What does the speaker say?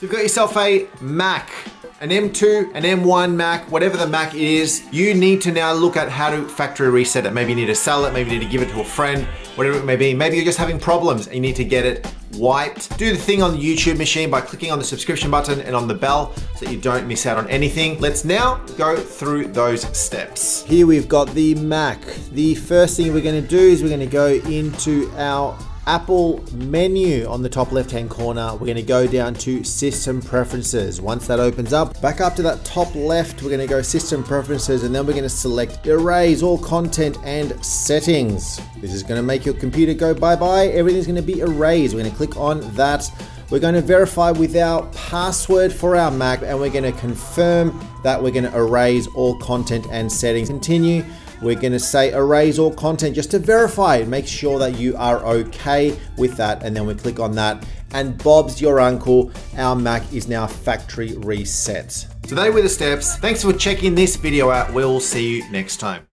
So you've got yourself a Mac, an M2, an M1 Mac, whatever the Mac is, you need to now look at how to factory reset it. Maybe you need to sell it, maybe you need to give it to a friend, whatever it may be. Maybe you're just having problems and you need to get it wiped. Do the thing on the YouTube machine by clicking on the subscription button and on the bell so that you don't miss out on anything. Let's now go through those steps. Here we've got the Mac. The first thing we're gonna do is we're gonna go into our Apple menu on the top left hand corner. We're gonna go down to system preferences. Once that opens up, back up to that top left, we're gonna go system preferences and then we're gonna select erase all content and settings. This is gonna make your computer go bye bye. Everything's gonna be erased. We're gonna click on that. We're going to verify with our password for our Mac and we're going to confirm that we're going to erase all content and settings. Continue. We're going to say erase all content just to verify and make sure that you are okay with that. And then we click on that. And Bob's your uncle. Our Mac is now factory reset. So they were the steps. Thanks for checking this video out. We'll see you next time.